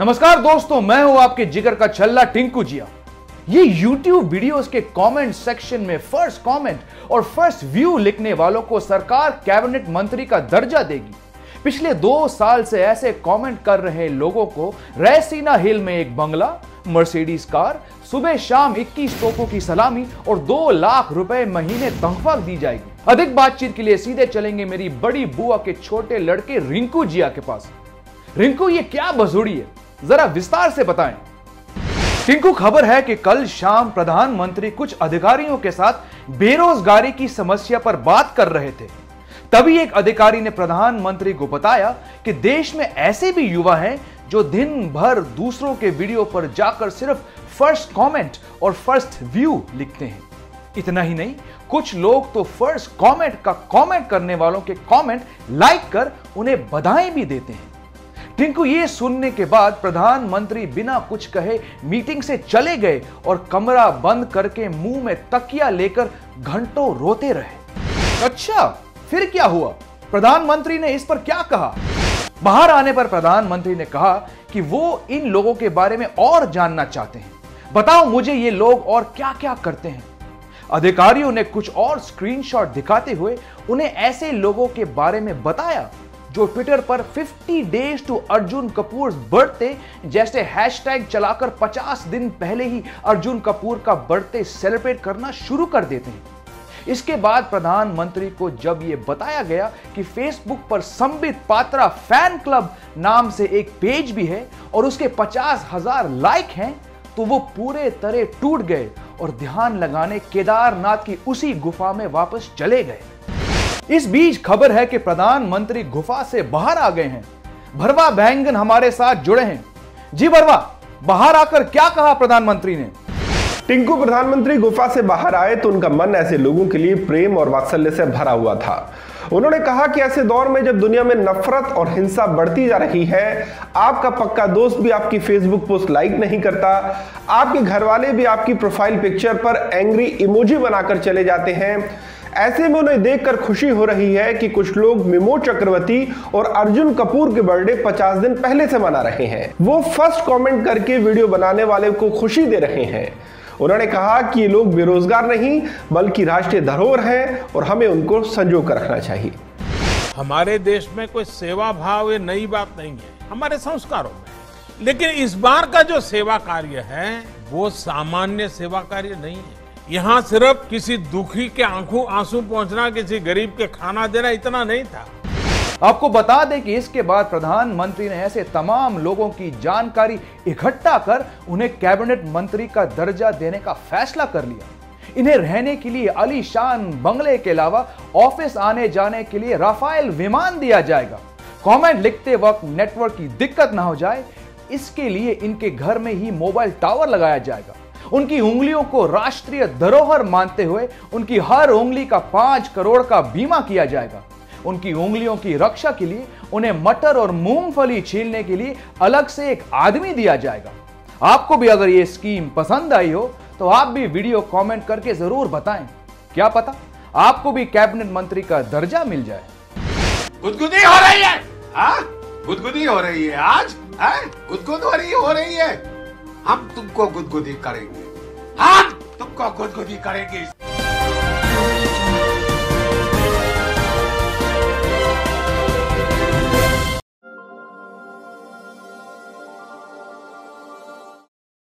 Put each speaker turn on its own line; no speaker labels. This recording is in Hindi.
नमस्कार दोस्तों, मैं हूँ आपके जिगर का छल्ला टिंकू जिया। ये YouTube वीडियोस के कमेंट सेक्शन में फ़र्स्ट कमेंट और फ़र्स्ट व्यू लिखने वालों को सरकार कैबिनेट मंत्री का दर्जा देगी। पिछले दो साल से ऐसे कमेंट कर रहे लोगों को रैसीना हिल में एक बंगला मर्सिडीज कार सुबह शाम 21 तोपों की सलामी और दो लाख रुपए महीने तनख्वाह दी जाएगी। अधिक बातचीत के लिए सीधे चलेंगे मेरी बड़ी बुआ के छोटे लड़के रिंकू जिया के पास। रिंकू, ये क्या बजूड़ी है? जरा विस्तार से बताएँ। टिंकू, खबर है कि कल शाम प्रधानमंत्री कुछ अधिकारियों के साथ बेरोजगारी की समस्या पर बात कर रहे थे। तभी एक अधिकारी ने प्रधानमंत्री को बताया कि देश में ऐसे भी युवा हैं जो दिन भर दूसरों के वीडियो पर जाकर सिर्फ़ फ़र्स्ट कमेंट और फ़र्स्ट व्यू लिखते हैं। इतना ही नहीं, कुछ लोग तो फ़र्स्ट कमेंट का कमेंट करने वालों के कमेंट लाइक कर उन्हें बधाई भी देते हैं। टिंकू, ये सुनने के बाद प्रधानमंत्री बिना कुछ कहे मीटिंग से चले गए और कमरा बंद करके मुँह में तकिया लेकर घंटों रोते रहे। अच्छा फिर क्या हुआ? प्रधानमंत्री ने इस पर क्या कहा? बाहर आने पर प्रधानमंत्री ने कहा कि वो इन लोगों के बारे में और जानना चाहते हैं। बताओ मुझे ये लोग और क्या क्या करते हैं। अधिकारियों ने कुछ और स्क्रीनशॉट दिखाते हुए उन्हें ऐसे लोगों के बारे में बताया जो ट्विटर पर 50 days to Arjun Kapoor birthday जैसे हैशटैग चलाकर 50 दिन पहले ही अर्जुन कपूर का बर्थडे सेलिब्रेट करना शुरू कर देते हैं। इसके बाद प्रधानमंत्री को जब यह बताया गया कि फेसबुक पर संबित पात्रा फ़ैन क्लब नाम से एक पेज भी है और उसके पचास हज़ार लाइक हैं तो वो पूरे तरह टूट गए और ध्यान लगाने केदारनाथ की उसी गुफा में वापस चले गए। इस बीच खबर है कि प्रधानमंत्री गुफा से बाहर आ गए हैं। भरवा बैंगन हमारे साथ जुड़े हैं। जी भरवा, बाहर आकर क्या कहा प्रधानमंत्री ने?
टिंकू, प्रधानमंत्री गुफा से बाहर आए तो उनका मन ऐसे लोगों के लिए प्रेम और वात्सल्य से भरा हुआ था। उन्होंने कहा कि ऐसे दौर में जब दुनिया में नफरत और हिंसा बढ़ती जा रही है, आपका पक्का दोस्त भी आपकी फेसबुक पोस्ट लाइक नहीं करता, आपके घर वाले भी आपकी प्रोफ़ाइल पिक्चर पर एंग्री इमोजी बनाकर चले जाते हैं। ऐसे में उन्हें देखकर खुशी हो रही है कि कुछ लोग मिमो चक्रवर्ती और अर्जुन कपूर के बर्थडे 50 दिन पहले से मना रहे हैं। वो फ़र्स्ट कमेंट करके वीडियो बनाने वाले को खुशी दे रहे हैं। उन्होंने कहा कि ये लोग बेरोजगार नहीं, बल्कि राष्ट्रीय धरोहर हैं और हमें उनको संजो कर रखना चाहिए।
हमारे देश में कोई सेवा भाव ये नई बात नहीं है, हमारे संस्कारों में। लेकिन इस बार का जो सेवा कार्य है, वो सामान्य सेवा कार्य नहीं है। यहाँ सिर्फ़ किसी दुखी के आँखों आँसू पहुँचना, किसी गरीब के खाना देना इतना नहीं था।
आपको बता दें कि इसके बाद प्रधानमंत्री ने ऐसे तमाम लोगों की जानकारी इकट्ठा कर उन्हें कैबिनेट मंत्री का दर्जा देने का फैसला कर लिया। इन्हें रहने के लिए अलीशान बंगले के अलावा ऑफ़िस आने जाने के लिए राफेल विमान दिया जाएगा। कमेंट लिखते वक्त नेटवर्क की दिक्कत ना हो जाए, इसके लिए इनके घर में ही मोबाइल टावर लगाया जाएगा। उनकी उंगलियों को राष्ट्रीय धरोहर मानते हुए उनकी हर उंगली का पाँच करोड़ का बीमा किया जाएगा। उनकी उंगलियों की रक्षा के लिए, उन्हें मटर और मूंगफली छीलने के लिए अलग से एक आदमी दिया जाएगा। आपको भी अगर यह स्कीम पसंद आई हो तो आप भी वीडियो कमेंट करके ज़रूर बताएँ। क्या पता आपको भी कैबिनेट मंत्री का दर्जा मिल जाए।
गुदगुदी हो रही है। हाँ? गुदगुदी हो रही है। आज? गुदगुद हो रही हो रही है। हम तुमको गुदगुदी करेंगे। हम तुमको गुदगुदी करेंगे।